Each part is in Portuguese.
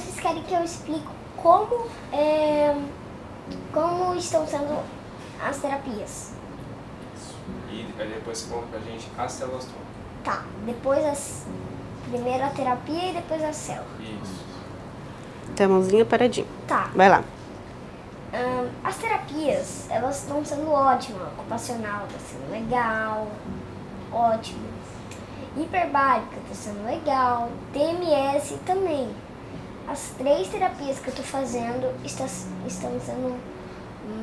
vocês querem que eu explique como, é, como estão sendo as terapias? E aí depois você conta pra gente as células tronco. Tá, depois as. Primeiro a terapia e depois a célula. Isso. Então, mãozinha paradinha. Tá. Vai lá. Ahn, as terapias, elas estão sendo ótimas. Ocupacional está sendo legal. Ótimo. Hiperbárica está sendo legal. TMS também. As três terapias que eu tô fazendo está, estão sendo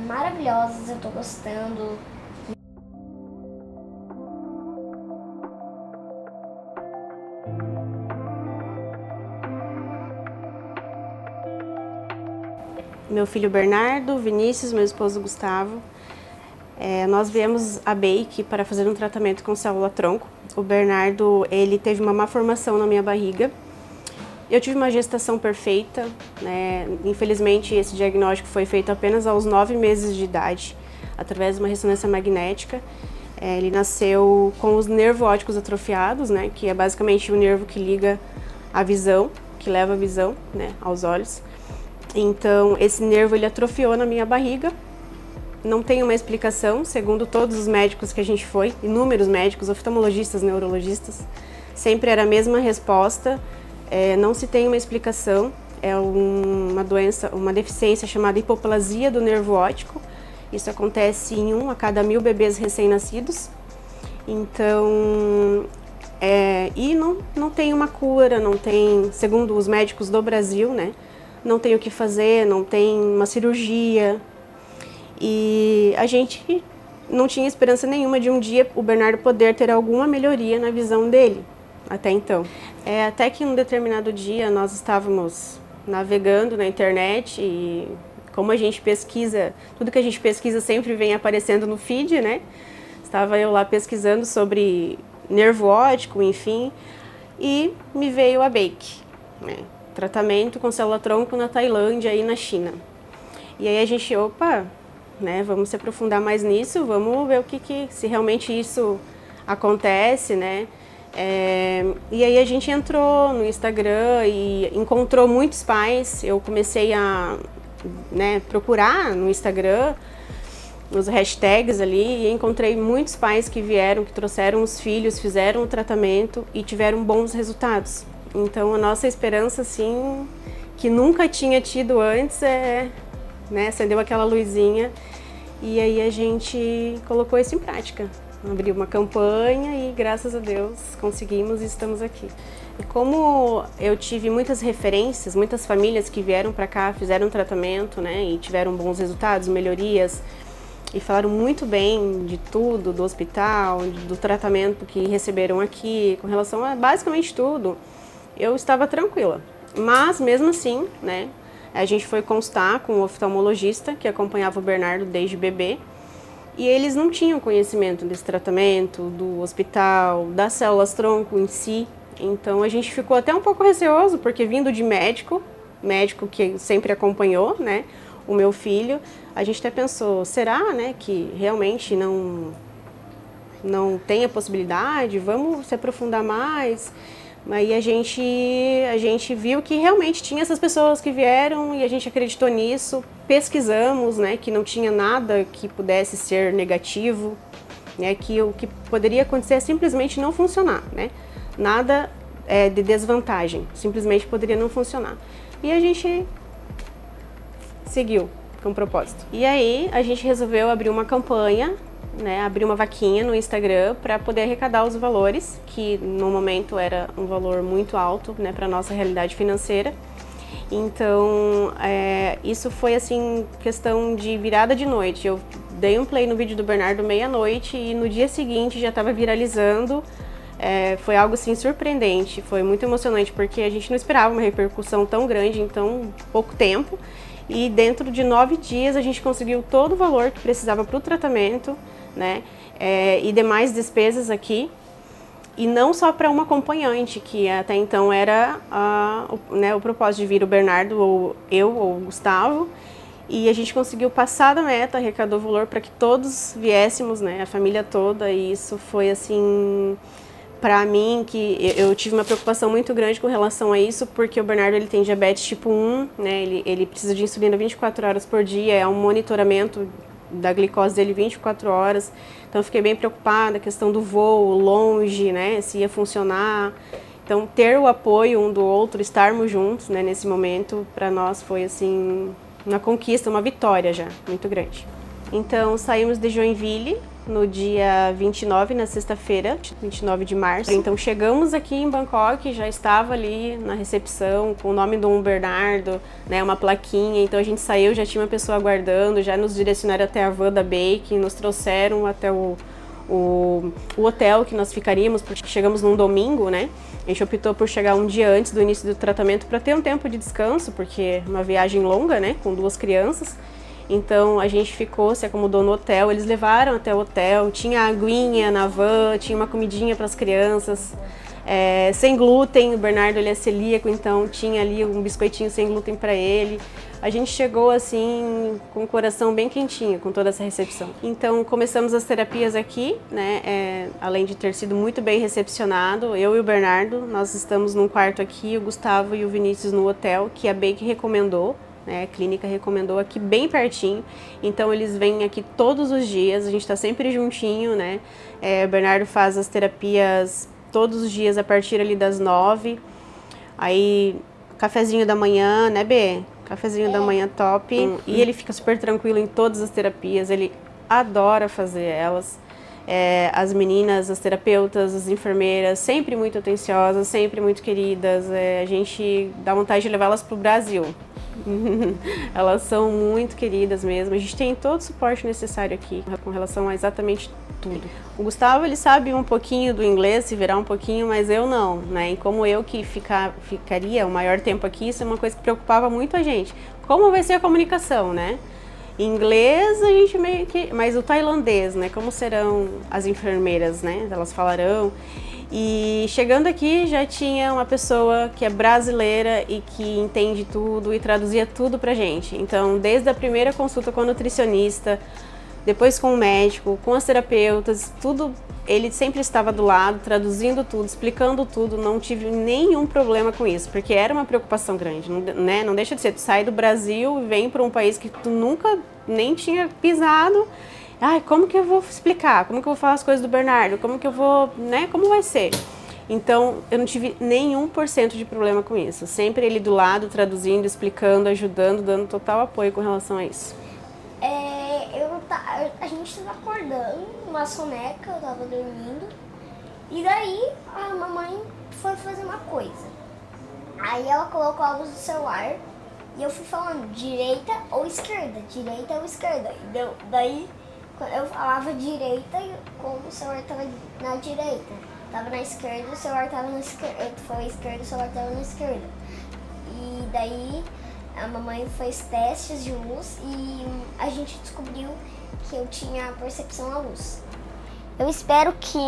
maravilhosas. Eu tô gostando. Meu filho Bernardo, Vinícius, meu esposo Gustavo. É, nós viemos a Bake para fazer um tratamento com célula-tronco. O Bernardo, ele teve uma má formação na minha barriga. Eu tive uma gestação perfeita, né? Infelizmente, esse diagnóstico foi feito apenas aos nove meses de idade, através de uma ressonância magnética. É, ele nasceu com os nervos ópticos atrofiados, né? Que é basicamente o nervo que liga a visão, que leva a visão, né? Aos olhos. Então, esse nervo ele atrofiou na minha barriga. Não tem uma explicação, segundo todos os médicos que a gente foi, inúmeros médicos, oftalmologistas, neurologistas, sempre era a mesma resposta. É, não se tem uma explicação. É um, uma doença, uma deficiência chamada hipoplasia do nervo óptico. Isso acontece em um a cada mil bebês recém-nascidos. Então, é, e não, não tem uma cura, não tem, segundo os médicos do Brasil, né? não tem o que fazer, não tem uma cirurgia. E a gente não tinha esperança nenhuma de um dia o Bernardo poder ter alguma melhoria na visão dele, até então. É, até que um determinado dia nós estávamos navegando na internet e como a gente pesquisa, tudo que a gente pesquisa sempre vem aparecendo no feed, né? Estava eu lá pesquisando sobre nervo óptico, enfim, e me veio a Bake, né? tratamento com célula-tronco na Tailândia e na China. E aí a gente, opa, né, vamos se aprofundar mais nisso, vamos ver o que, que se realmente isso acontece, né? É, e aí a gente entrou no Instagram e encontrou muitos pais. Eu comecei a né, procurar no Instagram os hashtags ali e encontrei muitos pais que vieram, que trouxeram os filhos, fizeram o tratamento e tiveram bons resultados. Então a nossa esperança, assim, que nunca tinha tido antes, é, né, acendeu aquela luzinha e aí a gente colocou isso em prática. Abriu uma campanha e graças a Deus conseguimos e estamos aqui. E como eu tive muitas referências, muitas famílias que vieram para cá, fizeram tratamento, né, e tiveram bons resultados, melhorias, e falaram muito bem de tudo, do hospital, do tratamento que receberam aqui, com relação a basicamente tudo eu estava tranquila. Mas mesmo assim, né, a gente foi constar com o oftalmologista que acompanhava o Bernardo desde bebê e eles não tinham conhecimento desse tratamento, do hospital, das células tronco em si. Então a gente ficou até um pouco receoso porque vindo de médico, médico que sempre acompanhou, né, o meu filho, a gente até pensou, será, né, que realmente não não tem a possibilidade? Vamos se aprofundar mais. Aí a gente, a gente viu que realmente tinha essas pessoas que vieram e a gente acreditou nisso, pesquisamos, né, que não tinha nada que pudesse ser negativo, né, que o que poderia acontecer é simplesmente não funcionar, né, nada é, de desvantagem, simplesmente poderia não funcionar. E a gente seguiu com propósito. E aí a gente resolveu abrir uma campanha né, abrir uma vaquinha no Instagram para poder arrecadar os valores, que no momento era um valor muito alto né, para a nossa realidade financeira. Então, é, isso foi assim, questão de virada de noite. Eu dei um play no vídeo do Bernardo meia-noite e no dia seguinte já estava viralizando. É, foi algo assim surpreendente, foi muito emocionante porque a gente não esperava uma repercussão tão grande em tão pouco tempo. E dentro de nove dias a gente conseguiu todo o valor que precisava para o tratamento né? É, e demais despesas aqui. E não só para uma acompanhante, que até então era o, né, o propósito de vir o Bernardo, ou eu, ou o Gustavo. E a gente conseguiu passar da meta, arrecadou valor para que todos viéssemos, né, a família toda. E isso foi assim para mim que eu tive uma preocupação muito grande com relação a isso, porque o Bernardo ele tem diabetes tipo 1, né? Ele, ele precisa de insulina 24 horas por dia, é um monitoramento da glicose dele 24 horas. Então fiquei bem preocupada, a questão do voo longe, né, se ia funcionar. Então ter o apoio um do outro, estarmos juntos, né, nesse momento, para nós foi assim uma conquista, uma vitória já, muito grande. Então saímos de Joinville no dia 29, na sexta-feira, 29 de março. Então chegamos aqui em Bangkok, já estava ali na recepção com o nome do Bernardo, né, uma plaquinha. Então a gente saiu, já tinha uma pessoa aguardando, já nos direcionaram até a van da Bake, nos trouxeram até o, o, o, hotel que nós ficaríamos, porque chegamos num domingo, né? A gente optou por chegar um dia antes do início do tratamento para ter um tempo de descanso, porque é uma viagem longa, né, com duas crianças. Então a gente ficou, se acomodou no hotel, eles levaram até o hotel, tinha aguinha na van, tinha uma comidinha para as crianças. É, sem glúten, o Bernardo ele é celíaco, então tinha ali um biscoitinho sem glúten para ele. A gente chegou assim com o coração bem quentinho com toda essa recepção. Então começamos as terapias aqui, né? É, além de ter sido muito bem recepcionado, eu e o Bernardo, nós estamos num quarto aqui, o Gustavo e o Vinícius no hotel que a Bake recomendou né? A clínica recomendou aqui bem pertinho, então eles vêm aqui todos os dias, a gente está sempre juntinho, né? É, o Bernardo faz as terapias todos os dias a partir ali das nove, aí cafezinho da manhã, né, B? Cafezinho é. da manhã top. Hum, e ele fica super tranquilo em todas as terapias, ele adora fazer elas. É, as meninas, as terapeutas, as enfermeiras, sempre muito atenciosas, sempre muito queridas. É, a gente dá vontade de levá-las para o Brasil. Elas são muito queridas mesmo. A gente tem todo o suporte necessário aqui com relação a exatamente tudo. O Gustavo ele sabe um pouquinho do inglês, se virar um pouquinho, mas eu não, né? E como eu que ficar, ficaria o maior tempo aqui, isso é uma coisa que preocupava muito a gente. Como vai ser a comunicação, né? Inglês a gente meio que, mas o tailandês, né? Como serão as enfermeiras, né? Elas falarão. E chegando aqui já tinha uma pessoa que é brasileira e que entende tudo e traduzia tudo pra gente. Então, desde a primeira consulta com a nutricionista, depois com o médico, com as terapeutas, tudo ele sempre estava do lado, traduzindo tudo, explicando tudo, não tive nenhum problema com isso, porque era uma preocupação grande, não, né? Não deixa de ser, tu sai do Brasil e vem para um país que tu nunca nem tinha pisado ai, como que eu vou explicar? Como que eu vou falar as coisas do Bernardo? Como que eu vou, né? Como vai ser? Então, eu não tive nenhum por cento de problema com isso. Sempre ele do lado, traduzindo, explicando, ajudando, dando total apoio com relação a isso. É, eu, tá, a gente estava acordando, uma soneca, eu tava dormindo. E daí, a mamãe foi fazer uma coisa. Aí ela colocou a luz do celular e eu fui falando direita ou esquerda, direita ou esquerda. E deu, daí eu falava direita como o celular estava na direita. Tava na esquerda, o celular estava na esquerda. Eu falei esquerda, o celular estava na esquerda. E daí a mamãe fez testes de luz e a gente descobriu que eu tinha percepção à luz. Eu espero que,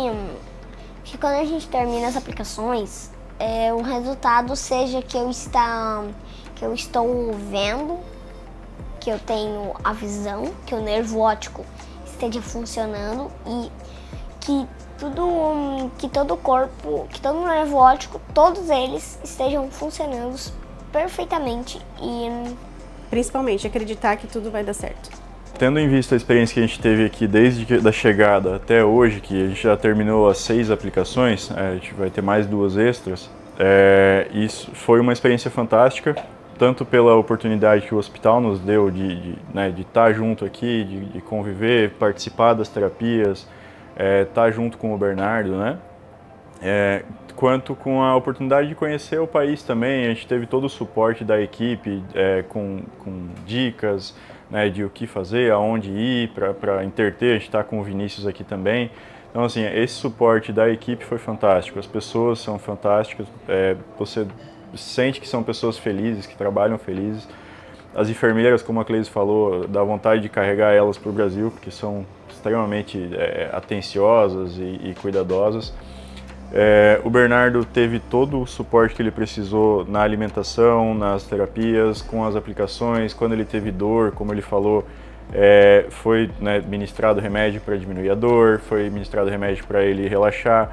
que quando a gente termina as aplicações, é, o resultado seja que eu, está, que eu estou vendo, que eu tenho a visão, que o nervo óptico esteja funcionando e que tudo, que todo o corpo, que todo o nervo óptico, todos eles estejam funcionando perfeitamente e principalmente acreditar que tudo vai dar certo. Tendo em vista a experiência que a gente teve aqui desde a chegada até hoje, que a gente já terminou as seis aplicações, é, a gente vai ter mais duas extras, é, isso foi uma experiência fantástica tanto pela oportunidade que o hospital nos deu de, de, né, de estar junto aqui, de, de, conviver, participar das terapias, é, estar junto com o Bernardo, né? É, quanto com a oportunidade de conhecer o país também, a gente teve todo o suporte da equipe é, com, com, dicas né, de o que fazer, aonde ir para interter, a gente está com o Vinícius aqui também. Então, assim, esse suporte da equipe foi fantástico, as pessoas são fantásticas, é, você sente que são pessoas felizes, que trabalham felizes. As enfermeiras, como a Cleise falou, dá vontade de carregar elas para o Brasil, porque são extremamente é, atenciosas e, e cuidadosas. É, o Bernardo teve todo o suporte que ele precisou na alimentação, nas terapias, com as aplicações. Quando ele teve dor, como ele falou, é, foi né, ministrado remédio para diminuir a dor, foi ministrado remédio para ele relaxar.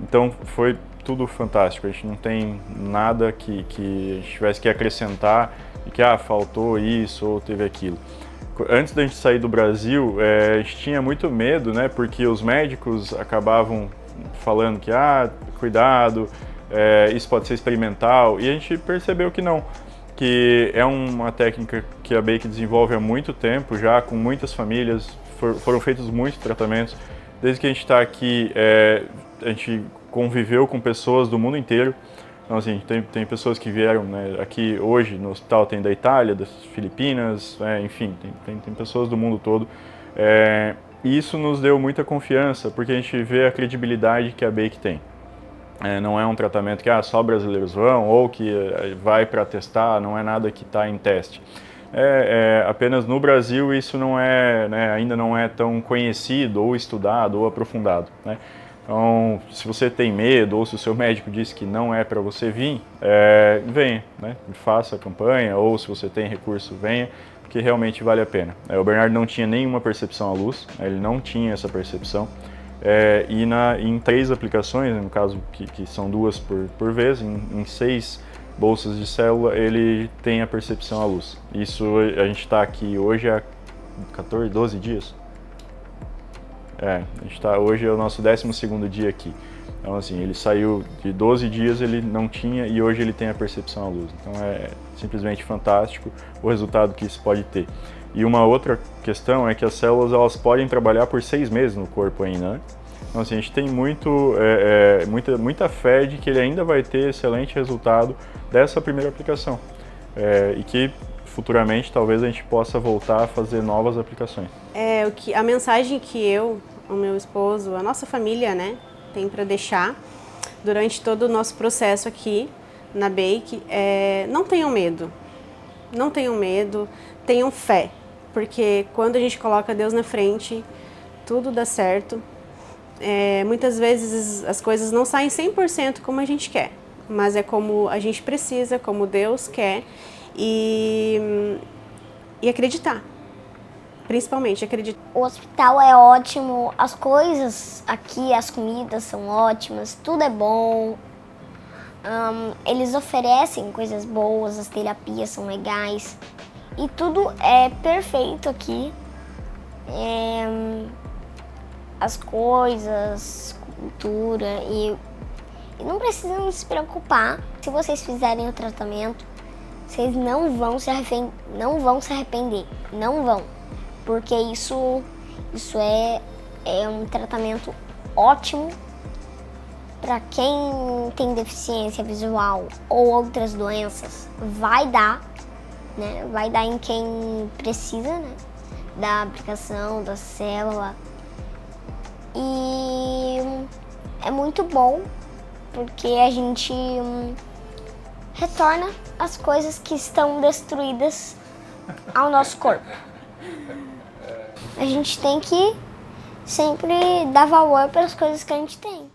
Então foi tudo fantástico. A gente não tem nada que, que a gente tivesse que acrescentar e que ah, faltou isso ou teve aquilo. Antes da gente sair do Brasil, é, a gente tinha muito medo, né? Porque os médicos acabavam falando que ah, cuidado, é, isso pode ser experimental, e a gente percebeu que não, que é uma técnica que a Bake desenvolve há muito tempo já, com muitas famílias, for, foram feitos muitos tratamentos. Desde que a gente está aqui, é, a gente conviveu com pessoas do mundo inteiro. Então, assim, tem, tem pessoas que vieram né, aqui hoje no hospital, tem da Itália, das Filipinas, é, enfim, tem, tem, tem, pessoas do mundo todo. É, e isso nos deu muita confiança, porque a gente vê a credibilidade que a Bake tem. É, não é um tratamento que ah, só brasileiros vão ou que é, vai para testar, não é nada que está em teste. É, é, apenas no Brasil isso não é, né, ainda não é tão conhecido ou estudado ou aprofundado. Né? Então, se você tem medo ou se o seu médico disse que não é para você vir, é, venha, né? faça a campanha ou se você tem recurso, venha, porque realmente vale a pena. É, o Bernardo não tinha nenhuma percepção à luz, né? ele não tinha essa percepção. É, e na, em três aplicações, no caso que, que são duas por, por vez, em, em, seis bolsas de célula, ele tem a percepção à luz. Isso a gente está aqui hoje há 14, 12 dias. É, a gente está hoje é o nosso 12 segundo dia aqui. Então assim, ele saiu de 12 dias, ele não tinha e hoje ele tem a percepção à luz. Então é simplesmente fantástico o resultado que isso pode ter. E uma outra questão é que as células elas podem trabalhar por seis meses no corpo ainda. Né? Então, assim, a gente tem muito, é, é, muita, muita fé de que ele ainda vai ter excelente resultado dessa primeira aplicação. É, e que futuramente talvez a gente possa voltar a fazer novas aplicações. É, o que, a mensagem que eu, o meu esposo, a nossa família, né, tem para deixar durante todo o nosso processo aqui na Bake é não tenham medo. Não tenham medo, tenham fé porque quando a gente coloca Deus na frente, tudo dá certo. É, muitas vezes as coisas não saem 100% como a gente quer, mas é como a gente precisa, como Deus quer e, e acreditar. Principalmente acreditar. O hospital é ótimo, as coisas aqui, as comidas são ótimas, tudo é bom. Um, eles oferecem coisas boas, as terapias são legais. E tudo é perfeito aqui. É, as coisas, cultura e, e não precisam se preocupar. Se vocês fizerem o tratamento, vocês não vão se arrepender, não vão se arrepender, não vão, porque isso isso é é um tratamento ótimo para quem tem deficiência visual ou outras doenças. Vai dar né? Vai dar em quem precisa, né? Da aplicação, da célula. E é muito bom porque a gente hum, retorna as coisas que estão destruídas ao nosso corpo. A gente tem que sempre dar valor para as coisas que a gente tem.